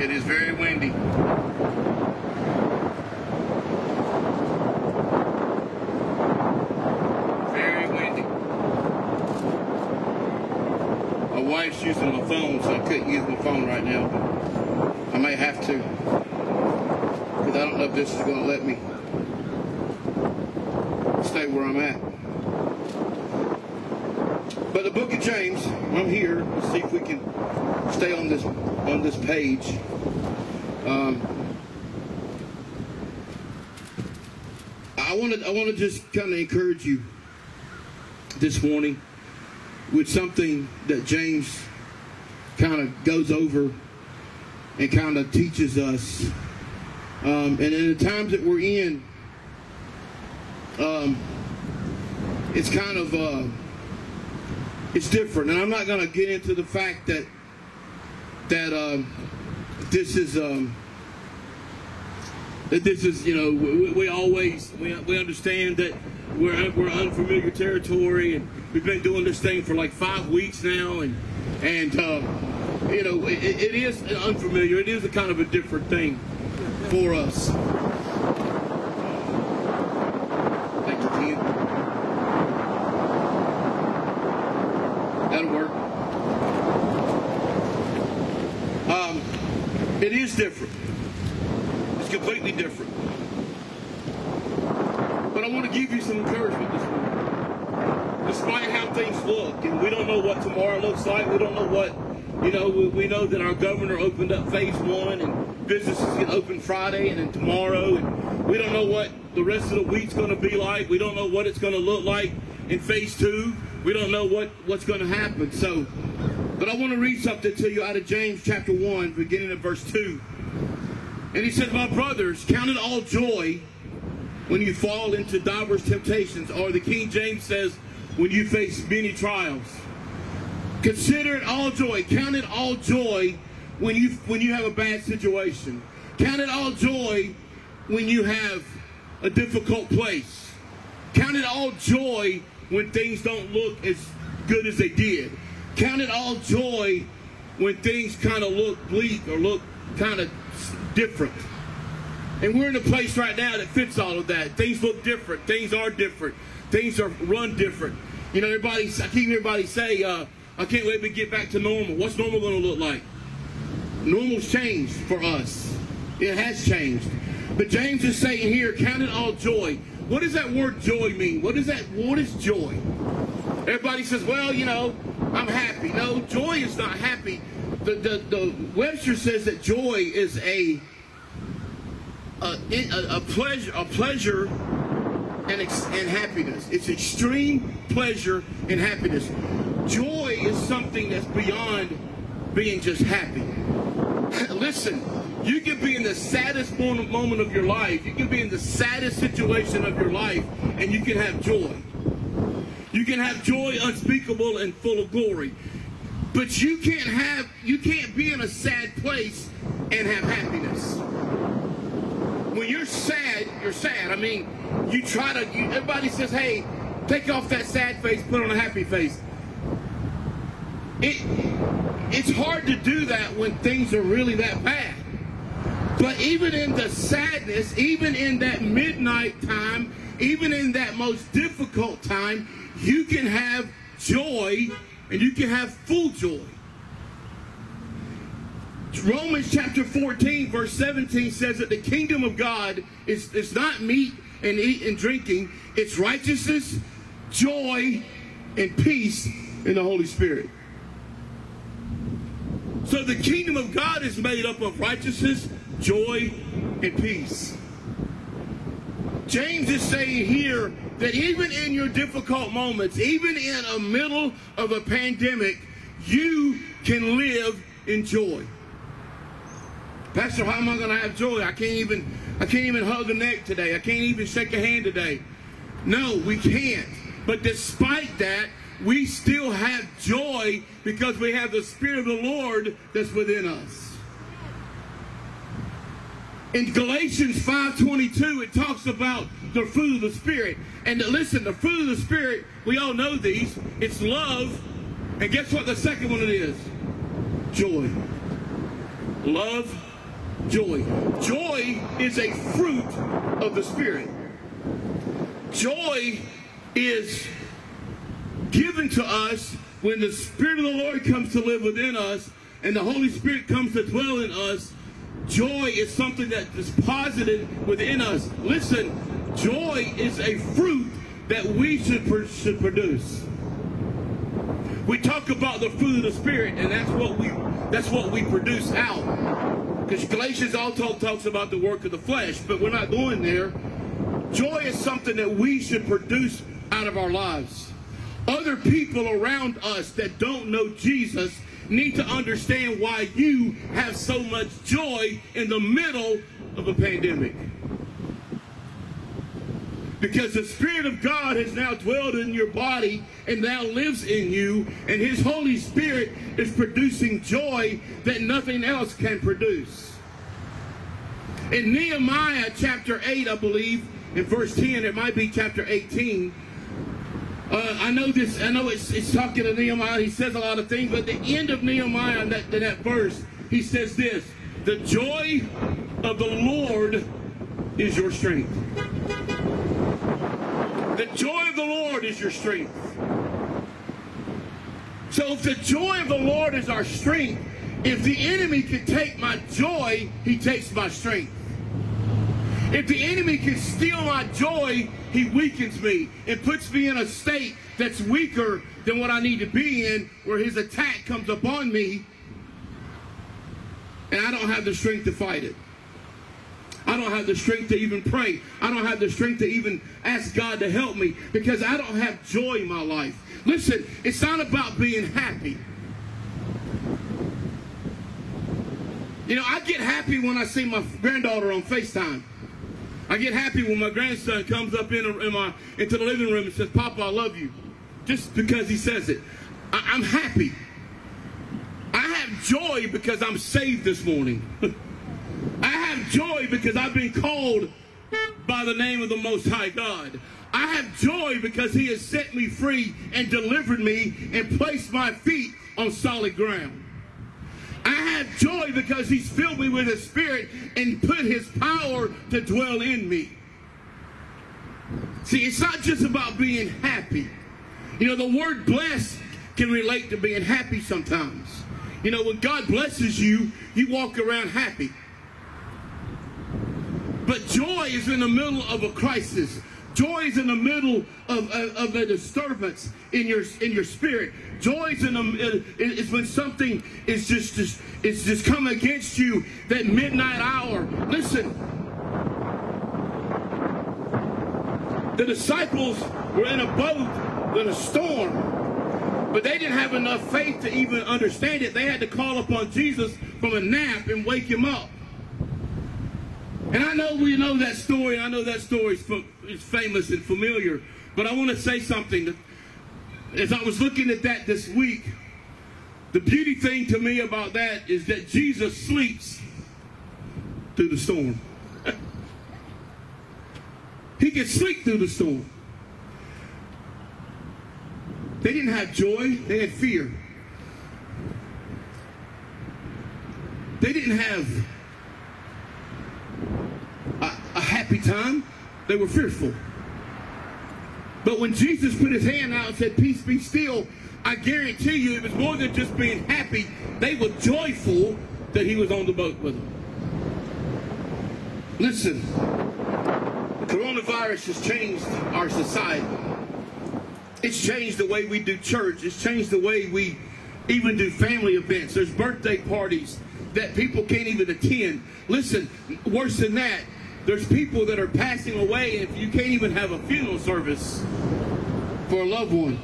It is very windy. Very windy. My wife's using my phone, so I couldn't use my phone right now, but I may have to. Because I don't know if this is going to let me stay where I'm at. But the book of James, I'm here. Let's see if we can stay on this on this page. Um, I want to I want to just kind of encourage you this morning with something that James kind of goes over and kind of teaches us. Um, and in the times that we're in, um, it's kind of uh, it's different. And I'm not going to get into the fact that that um, this is um, that this is you know we, we always we, we understand that we're we're unfamiliar territory and we've been doing this thing for like five weeks now and and uh, you know it, it is unfamiliar. It is a kind of a different thing for us. Thank you, Ken. That'll work. Um, it is different. It's completely different. But I want to give you some encouragement this morning. Despite how things look, and we don't know what tomorrow looks like, we don't know what, you know, we, we know that our governor opened up phase one and businesses get open Friday and then tomorrow, and we don't know what the rest of the week's going to be like. We don't know what it's going to look like in phase two. We don't know what, what's going to happen. So, but I want to read something to you out of James chapter 1, beginning at verse 2. And he says, My brothers, count it all joy when you fall into diverse temptations, or the King James says, when you face many trials. Consider it all joy. Count it all joy when you when you have a bad situation. Count it all joy when you have a difficult place. Count it all joy when things don't look as good as they did. Count it all joy when things kind of look bleak or look kind of different. And we're in a place right now that fits all of that. Things look different. Things are different. Things are run different. You know, everybody, I keep everybody say, uh, I can't wait to get back to normal. What's normal going to look like? Normal's changed for us. It has changed. But James is saying here, count it all joy. What does that word joy mean? What is that? What is joy? Everybody says, well, you know, I'm happy. No, joy is not happy. The, the, the Webster says that joy is a a, a, a pleasure, a pleasure and, and happiness. It's extreme pleasure and happiness. Joy is something that's beyond being just happy. Listen, you can be in the saddest moment of your life. You can be in the saddest situation of your life, and you can have joy. You can have joy unspeakable and full of glory. But you can't have, you can't be in a sad place and have happiness when you're sad, you're sad. I mean, you try to, you, everybody says, hey, take off that sad face, put on a happy face. It, it's hard to do that when things are really that bad. But even in the sadness, even in that midnight time, even in that most difficult time, you can have joy and you can have full joy. Romans chapter 14, verse 17 says that the kingdom of God is, is not meat and eat and drinking, it's righteousness, joy, and peace in the Holy Spirit. So the kingdom of God is made up of righteousness, joy, and peace. James is saying here that even in your difficult moments, even in the middle of a pandemic, you can live in joy. Pastor, how am I going to have joy? I can't even I can't even hug a neck today. I can't even shake a hand today. No, we can't. But despite that, we still have joy because we have the Spirit of the Lord that's within us. In Galatians 5.22, it talks about the fruit of the Spirit. And listen, the fruit of the Spirit, we all know these. It's love. And guess what the second one it is? Joy. Love, Joy. Joy is a fruit of the Spirit. Joy is given to us when the Spirit of the Lord comes to live within us and the Holy Spirit comes to dwell in us. Joy is something that is posited within us. Listen, joy is a fruit that we should, should produce. We talk about the fruit of the Spirit, and that's what we that's what we produce out. Because Galatians also talks about the work of the flesh, but we're not going there. Joy is something that we should produce out of our lives. Other people around us that don't know Jesus need to understand why you have so much joy in the middle of a pandemic. Because the Spirit of God has now dwelled in your body and now lives in you, and His Holy Spirit is producing joy that nothing else can produce. In Nehemiah chapter 8, I believe, in verse 10, it might be chapter 18. Uh, I know this, I know it's, it's talking to Nehemiah. He says a lot of things, but at the end of Nehemiah, in that, in that verse, he says this The joy of the Lord is your strength. Joy of the Lord is your strength. So if the joy of the Lord is our strength, if the enemy can take my joy, he takes my strength. If the enemy can steal my joy, he weakens me and puts me in a state that's weaker than what I need to be in, where his attack comes upon me, and I don't have the strength to fight it. I don't have the strength to even pray. I don't have the strength to even ask God to help me because I don't have joy in my life. Listen, it's not about being happy. You know, I get happy when I see my granddaughter on FaceTime. I get happy when my grandson comes up in, in my into the living room and says, Papa, I love you. Just because he says it. I, I'm happy. I have joy because I'm saved this morning. Joy because I've been called by the name of the Most High God. I have joy because He has set me free and delivered me and placed my feet on solid ground. I have joy because He's filled me with His Spirit and put His power to dwell in me. See, it's not just about being happy. You know, the word blessed can relate to being happy sometimes. You know, when God blesses you, you walk around happy. But joy is in the middle of a crisis. Joy is in the middle of, of, of a disturbance in your in your spirit. Joy is in the is when something is just, just it's just come against you that midnight hour. Listen, the disciples were in a boat in a storm, but they didn't have enough faith to even understand it. They had to call upon Jesus from a nap and wake him up. And I know we know that story. I know that story is famous and familiar. But I want to say something. As I was looking at that this week, the beauty thing to me about that is that Jesus sleeps through the storm. he can sleep through the storm. They didn't have joy, they had fear. They didn't have time, they were fearful. But when Jesus put his hand out and said, Peace be still, I guarantee you it was more than just being happy. They were joyful that he was on the boat with them. Listen, coronavirus has changed our society. It's changed the way we do church. It's changed the way we even do family events. There's birthday parties that people can't even attend. Listen, worse than that, there's people that are passing away if you can't even have a funeral service for a loved one.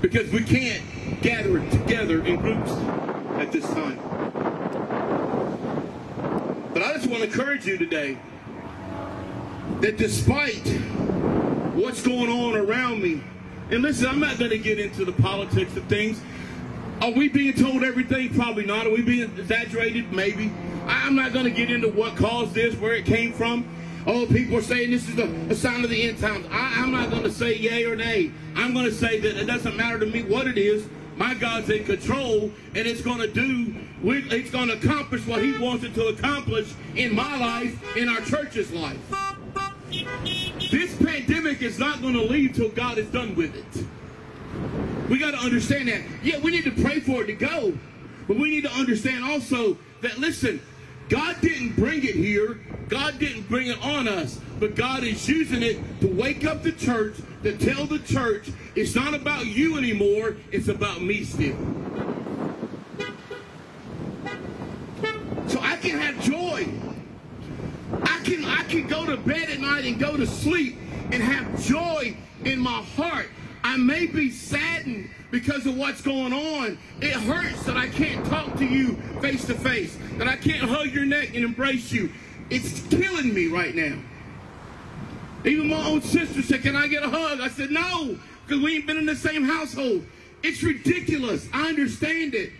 Because we can't gather together in groups at this time. But I just want to encourage you today that despite what's going on around me, and listen, I'm not going to get into the politics of things. Are we being told everything? Probably not. Are we being exaggerated? Maybe. I'm not going to get into what caused this, where it came from. Oh, people are saying this is a, sign of the end times. I, am not going to say yay or nay. I'm going to say that it doesn't matter to me what it is. My God's in control, and it's going to do, it's going to accomplish what He wants it to accomplish in my life, in our church's life. This pandemic is not going to leave till God is done with it. We got to understand that. Yeah, we need to pray for it to go, but we need to understand also that, listen, God didn't bring it here. God didn't bring it on us. But God is using it to wake up the church, to tell the church it's not about you anymore, it's about me still. So I can have joy. I can I can go to bed at night and go to sleep and have joy in my heart. I may be saddened because of what's going on. It hurts that I can't talk to you face to face, that I can't hug your neck and embrace you. It's killing me right now. Even my own sister said, Can I get a hug? I said, No, because we ain't been in the same household. It's ridiculous. I understand it.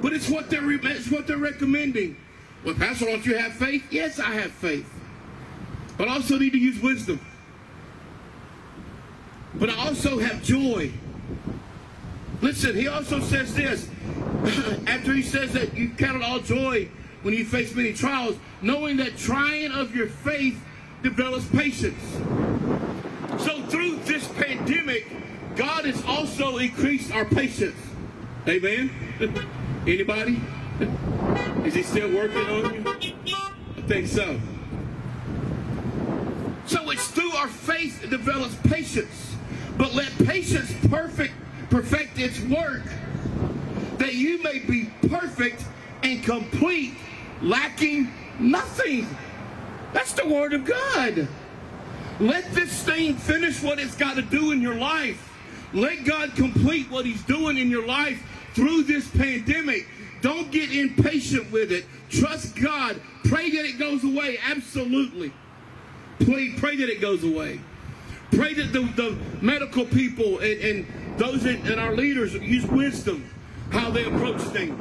But it's what they're, it's what they're recommending. Well, Pastor, don't you have faith? Yes, I have faith. But I also need to use wisdom. But I also have joy. Listen, he also says this. After he says that you count it all joy when you face many trials, knowing that trying of your faith develops patience. So through this pandemic, God has also increased our patience. Amen? Anybody? Is he still working on you? I think so. So it's through our faith it develops patience. But let patience perfect perfect its work, that you may be perfect and complete, lacking nothing. That's the word of God. Let this thing finish what it's got to do in your life. Let God complete what He's doing in your life through this pandemic. Don't get impatient with it. Trust God. Pray that it goes away. Absolutely. Please pray that it goes away. Pray that the, the medical people and, and those that, and our leaders use wisdom how they approach things.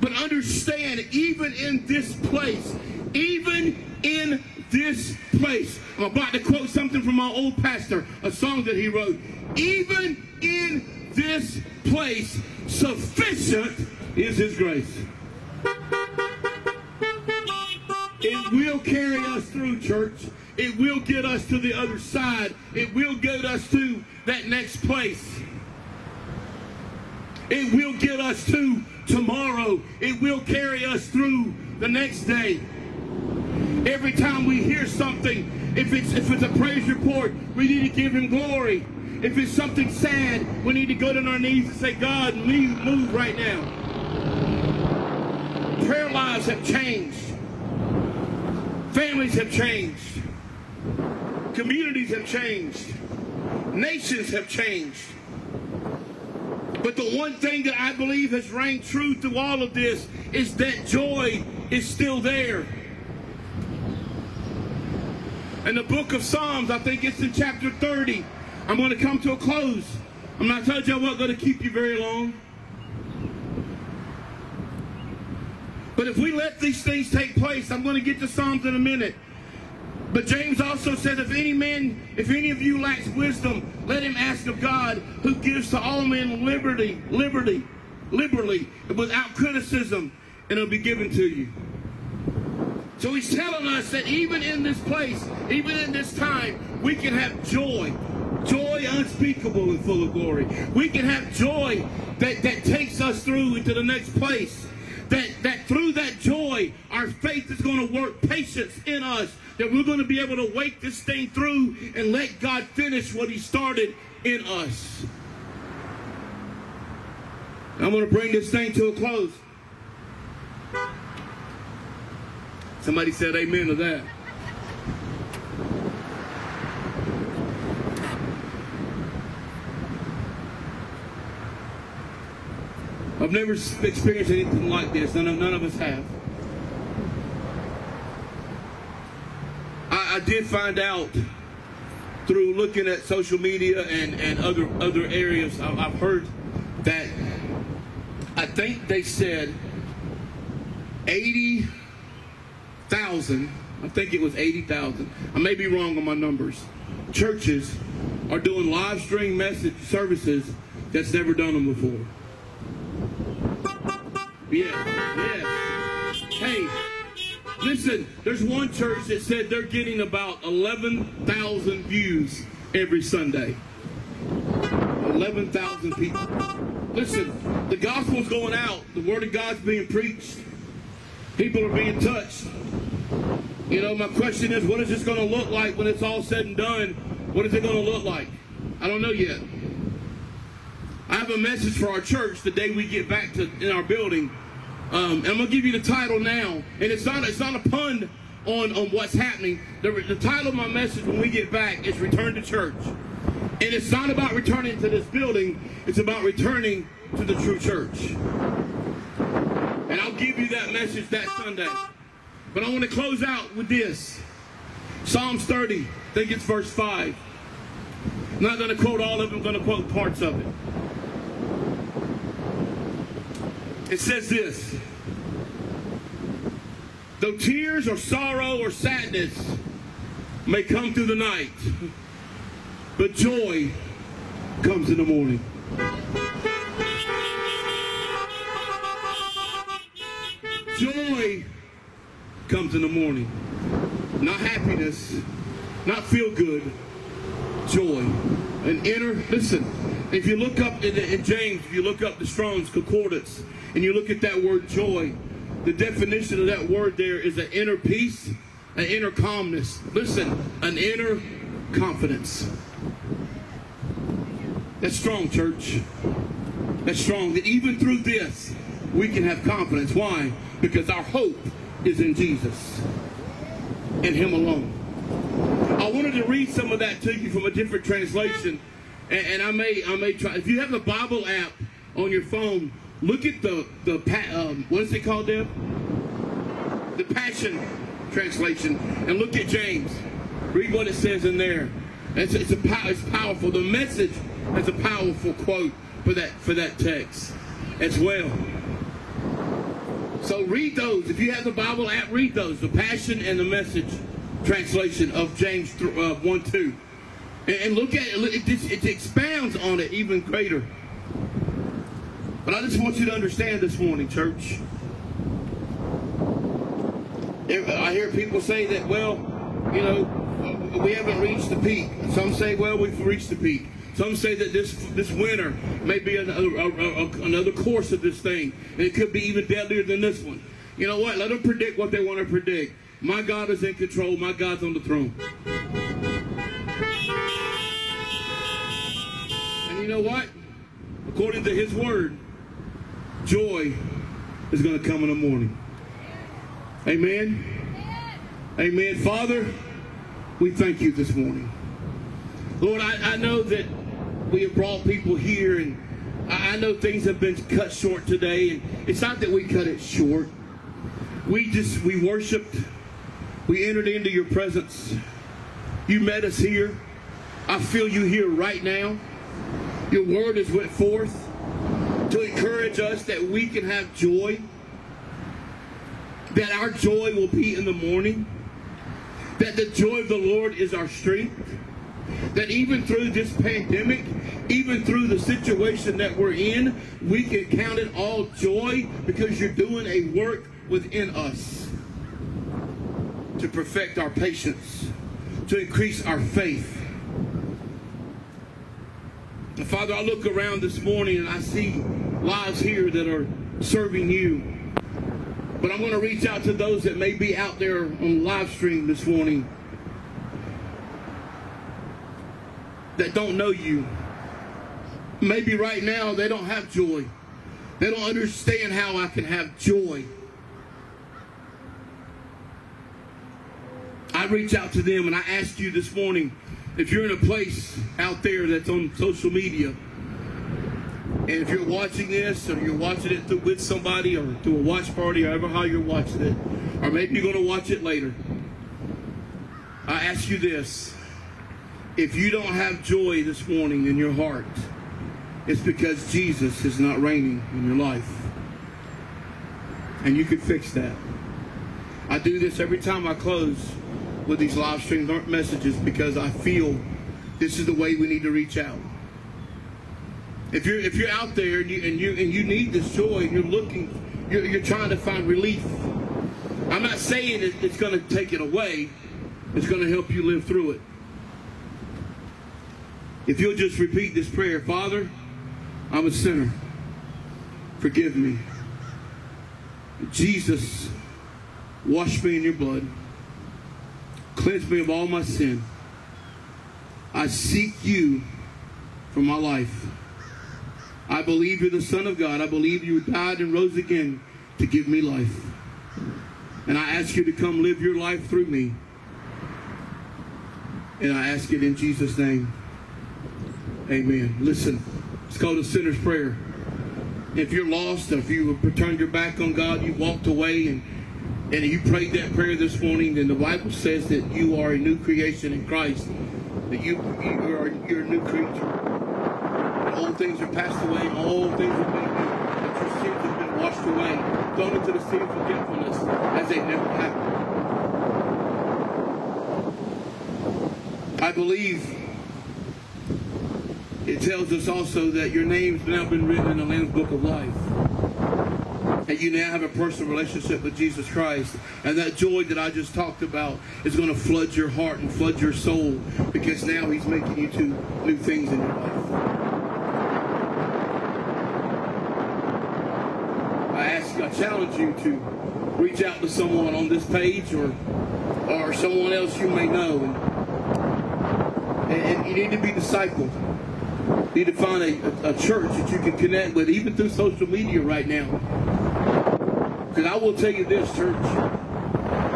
But understand, even in this place, even in this place, I'm about to quote something from my old pastor, a song that he wrote. Even in this place, sufficient is his grace. It will carry us through, church. It will get us to the other side. It will get us to that next place. It will get us to tomorrow. It will carry us through the next day. Every time we hear something, if it's if it's a praise report, we need to give him glory. If it's something sad, we need to go to our knees and say, God, move right now. Prayer lives have changed. Families have changed. Communities have changed. Nations have changed. But the one thing that I believe has reigned true through all of this is that joy is still there. In the book of Psalms, I think it's in chapter 30. I'm going to come to a close. I'm not telling you I'm not going to keep you very long. But if we let these things take place, I'm going to get to Psalms in a minute. But James also says, if any man, if any of you lacks wisdom, let him ask of God, who gives to all men liberty, liberty, liberally, without criticism, and it'll be given to you. So he's telling us that even in this place, even in this time, we can have joy. Joy unspeakable and full of glory. We can have joy that, that takes us through into the next place. That, that through that joy, our faith is going to work patience in us that we're going to be able to wait this thing through and let God finish what he started in us. I'm going to bring this thing to a close. Somebody said amen to that. I've never experienced anything like this. None of, none of us have. I did find out through looking at social media and, and other other areas, I've heard that I think they said 80,000, I think it was 80,000, I may be wrong on my numbers, churches are doing live stream message services that's never done them before. Yeah, yeah. Hey, listen, there's one church that said they're getting about 11,000 views every Sunday. 11,000 people. Listen, the gospel's going out. The word of God's being preached. People are being touched. You know, my question is, what is this going to look like when it's all said and done? What is it going to look like? I don't know yet. I have a message for our church the day we get back to in our building. Um, I'm gonna give you the title now, and it's not it's not a pun on on what's happening. The, the title of my message when we get back is "Return to Church," and it's not about returning to this building. It's about returning to the true church. And I'll give you that message that Sunday. But I want to close out with this. Psalms 30, I think it's verse 5. I'm not going to quote all of it, I'm going to quote parts of it. It says this Though tears or sorrow or sadness may come through the night, but joy comes in the morning. Joy comes in the morning. Not happiness, not feel good, joy. An inner, listen, if you look up in, in, James, if you look up the Strong's Concordance, and you look at that word joy, the definition of that word there is an inner peace, an inner calmness. Listen, an inner confidence. That's strong, church. That's strong. That even through this, we can have confidence. Why? Because our hope is in Jesus and Him alone. I wanted to read some of that to you from a different translation, and, and I may I may try. If you have the Bible app on your phone, look at the the um, what is it called, Deb? The Passion translation, and look at James. Read what it says in there. It's, it's a it's powerful. The message has a powerful quote for that for that text as well. So read those. If you have the Bible app, read those. The Passion and the Message translation of James uh, 1 2. And, look at it, it, it expounds on it even greater. But I just want you to understand this morning, church. I hear people say that, well, you know, we haven't reached the peak. Some say, well, we've reached the peak. Some say that this this winter may be another, a, a, another course of this thing, and it could be even deadlier than this one. You know what? Let them predict what they want to predict. My God is in control. My God's on the throne. And you know what? According to His Word, joy is going to come in the morning. Amen. Amen. Father, we thank you this morning. Lord, I, I know that we have brought people here, and I know things have been cut short today, and it's not that we cut it short. We just we worshiped, we entered into your presence. You met us here. I feel you here right now. Your word has went forth to encourage us that we can have joy. That our joy will be in the morning. That the joy of the Lord is our strength that even through this pandemic, even through the situation that we're in, we can count it all joy because you're doing a work within us to perfect our patience, to increase our faith. And Father, I look around this morning and I see lives here that are serving you. But I'm going to reach out to those that may be out there on live stream this morning that don't know you. Maybe right now they don't have joy. They don't understand how I can have joy. I reach out to them and I ask you this morning if you're in a place out there that's on social media, and if you're watching this or you're watching it with somebody or through a watch party, or however how you're watching it, or maybe you're going to watch it later, I ask you this if you don't have joy this morning in your heart, it's because Jesus is not reigning in your life. And you can fix that. I do this every time I close with these live stream messages because I feel this is the way we need to reach out. If you're if you're out there and you and you and you need this joy and you're looking, you're, you're trying to find relief. I'm not saying it, it's going to take it away. It's going to help you live through it. If you'll just repeat this prayer, Father, I'm a sinner. Forgive me. Jesus, wash me in your blood. Cleanse me of all my sin. I seek you for my life. I believe you're the Son of God. I believe you died and rose again to give me life. And I ask you to come live your life through me. And I ask it in Jesus' name. Amen. Listen, it's called a sinner's prayer. If you're lost, if you have turned your back on God, you walked away and and you prayed that prayer this morning, then the Bible says that you are a new creation in Christ. That you, you are you're a new creature. Old things are passed away, all things are made new. That your sins have been washed away, thrown into the sea of forgetfulness as they never happened. I believe it tells us also that your name's now been written in the Lamb's Book of Life. And you now have a personal relationship with Jesus Christ. And that joy that I just talked about is going to flood your heart and flood your soul because now He's making you do new things in your life. I ask I challenge you to reach out to someone on this page or or someone else you may know. And, and you need to be discipled. You need to find a, a, church that you can connect with, even through social media right now. Because I will tell you this, church.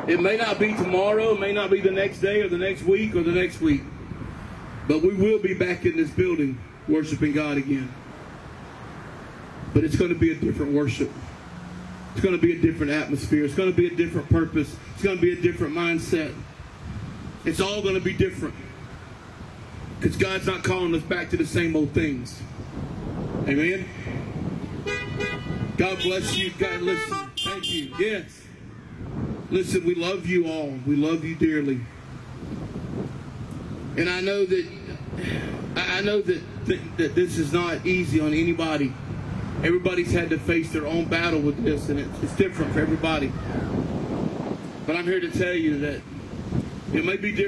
It may not be tomorrow, it may not be the next day or the next week or the next week. But we will be back in this building worshiping God again. But it's going to be a different worship. It's going to be a different atmosphere. It's going to be a different purpose. It's going to be a different mindset. It's all going to be different. Because God's not calling us back to the same old things. Amen? God bless you. God, listen. Yes. Listen, we love you all. We love you dearly. And I know that I know that, that, that this is not easy on anybody. Everybody's had to face their own battle with this, and it's, it's different for everybody. But I'm here to tell you that it may be different.